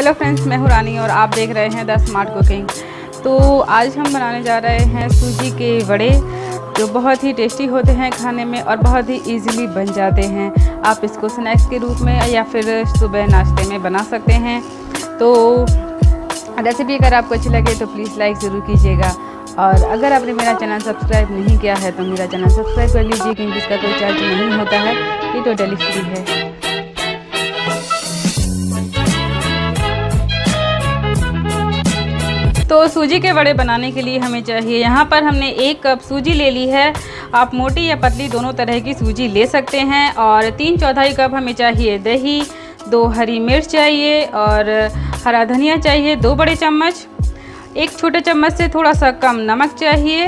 Hello friends मैं हूँ रानी और आप देख रहे हैं द स्मार्ट कुकिंग तो आज हम बनाने जा रहे हैं सूजी के वड़े, जो बहुत ही टेस्टी होते हैं खाने में और बहुत ही इजीली बन जाते हैं। आप इसको स्नैक्स के रूप में या फिर सुबह नाश्ते में बना सकते हैं। तो रेसिपी अगर आपको अच्छी लगे तो प्लीज़ लाइक ज़रूर कीजिएगा। और अगर आपने मेरा चैनल सब्सक्राइब नहीं किया है तो मेरा चैनल सब्सक्राइब कर लीजिए, क्योंकि इसका कोई चार्ज नहीं होता है। ये टोटली फ्री है। तो सूजी के बड़े बनाने के लिए हमें चाहिए। यहाँ पर हमने एक कप सूजी ले ली है। आप मोटी या पतली दोनों तरह की सूजी ले सकते हैं और तीन चौथाई कप हमें चाहिए दही, दो हरी मिर्च चाहिए और हरा धनिया चाहिए, दो बड़े चम्मच। एक छोटे चम्मच से थोड़ा सा कम नमक चाहिए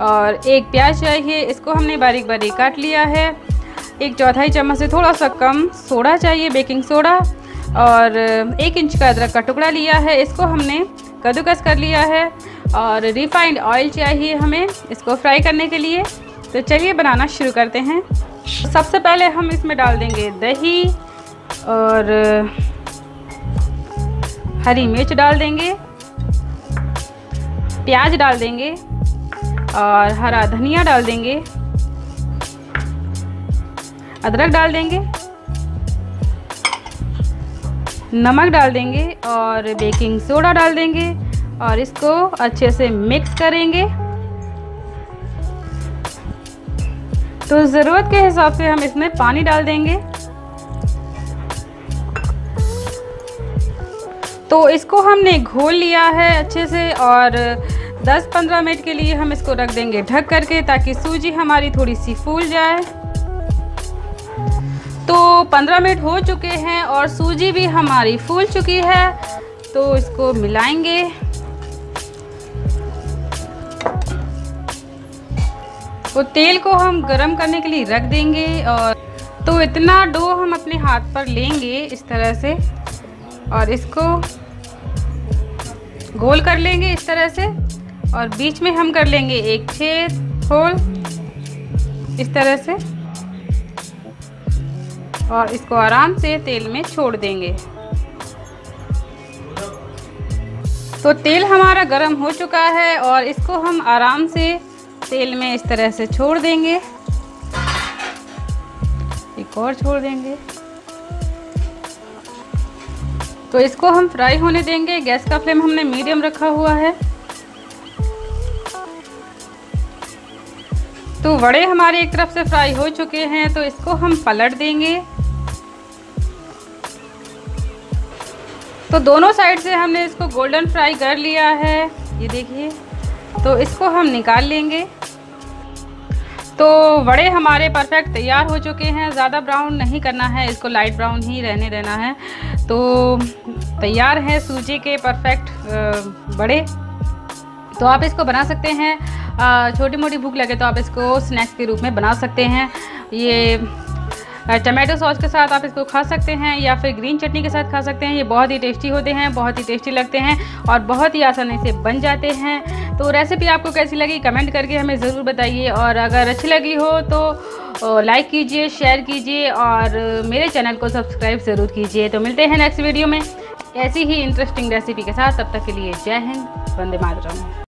और एक प्याज चाहिए। इसको हमने बारीक बारीक काट लिया है। एक चौथाई चम्मच से थोड़ा सा कम सोडा चाहिए, बेकिंग सोडा। और एक इंच का अदरक का टुकड़ा लिया है। इसको हमने कद्दूकस कर लिया है और रिफाइंड ऑयल चाहिए हमें इसको फ्राई करने के लिए। तो चलिए बनाना शुरू करते हैं। सबसे पहले हम इसमें डाल देंगे दही और हरी मिर्च डाल देंगे, प्याज डाल देंगे और हरा धनिया डाल देंगे, अदरक डाल देंगे। नमक डाल देंगे और बेकिंग सोडा डाल देंगे और इसको अच्छे से मिक्स करेंगे। तो ज़रूरत के हिसाब से हम इसमें पानी डाल देंगे। तो इसको हमने घोल लिया है अच्छे से और 10-15 मिनट के लिए हम इसको रख देंगे ढक करके ताकि सूजी हमारी थोड़ी सी फूल जाए। तो 15 मिनट हो चुके हैं और सूजी भी हमारी फूल चुकी है। तो इसको मिलाएँगे। तो तेल को हम गरम करने के लिए रख देंगे और तो इतना डो हम अपने हाथ पर लेंगे इस तरह से और इसको गोल कर लेंगे इस तरह से और बीच में हम कर लेंगे एक छेद होल इस तरह से। और इसको आराम से तेल में छोड़ देंगे। तो तेल हमारा गर्म हो चुका है और इसको हम आराम से तेल में इस तरह से छोड़ देंगे। एक और छोड़ देंगे। तो इसको हम फ्राई होने देंगे। गैस का फ्लेम हमने मीडियम रखा हुआ है। तो वड़े हमारे एक तरफ़ से फ्राई हो चुके हैं तो इसको हम पलट देंगे। तो दोनों साइड से हमने इसको गोल्डन फ्राई कर लिया है। ये देखिए तो इसको हम निकाल लेंगे। तो वड़े हमारे परफेक्ट तैयार हो चुके हैं। ज़्यादा ब्राउन नहीं करना है, इसको लाइट ब्राउन ही रहने देना है। तो तैयार है सूजी के परफेक्ट बड़े तो आप इसको बना सकते हैं। छोटी मोटी भूख लगे तो आप इसको स्नैक्स के रूप में बना सकते हैं। ये टमाटो सॉस के साथ आप इसको खा सकते हैं या फिर ग्रीन चटनी के साथ खा सकते हैं। ये बहुत ही टेस्टी होते हैं, बहुत ही टेस्टी लगते हैं और बहुत ही आसानी से बन जाते हैं। तो रेसिपी आपको कैसी लगी कमेंट करके हमें ज़रूर बताइए और अगर अच्छी लगी हो तो लाइक कीजिए शेयर कीजिए और मेरे चैनल को सब्सक्राइब ज़रूर कीजिए। तो मिलते हैं नेक्स्ट वीडियो में। ऐसी ही इंटरेस्टिंग रेसिपी के साथ। तब तक के लिए जय हिंद, वंदे मातरम।